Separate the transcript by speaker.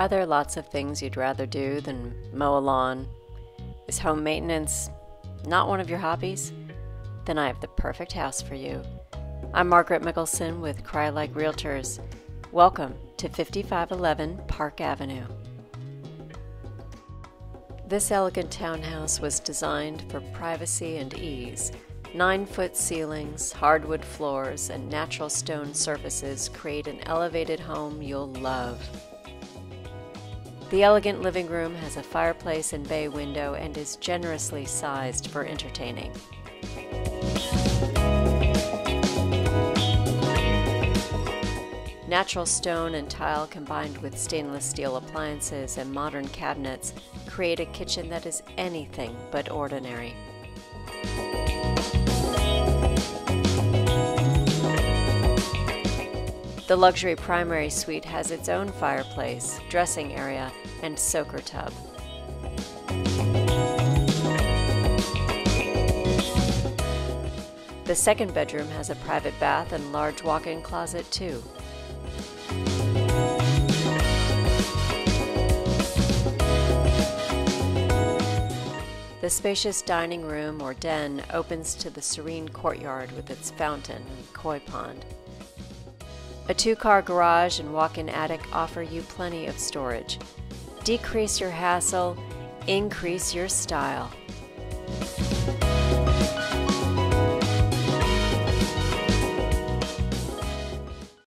Speaker 1: Are there lots of things you'd rather do than mow a lawn? Is home maintenance not one of your hobbies? Then I have the perfect house for you. I'm Margaret Mikkelsen with Crye-Leike Realtors. Welcome to 5511 Park Avenue. This elegant townhouse was designed for privacy and ease. Nine foot ceilings, hardwood floors, and natural stone surfaces create an elevated home you'll love. The elegant living room has a fireplace and bay window and is generously sized for entertaining. Natural stone and tile combined with stainless steel appliances and modern cabinets create a kitchen that is anything but ordinary. The luxury primary suite has its own fireplace, dressing area, and soaker tub. The second bedroom has a private bath and large walk-in closet too. The spacious dining room or den opens to the serene courtyard with its fountain and koi pond. A two car garage and walk in attic offer you plenty of storage. Decrease your hassle, increase your style.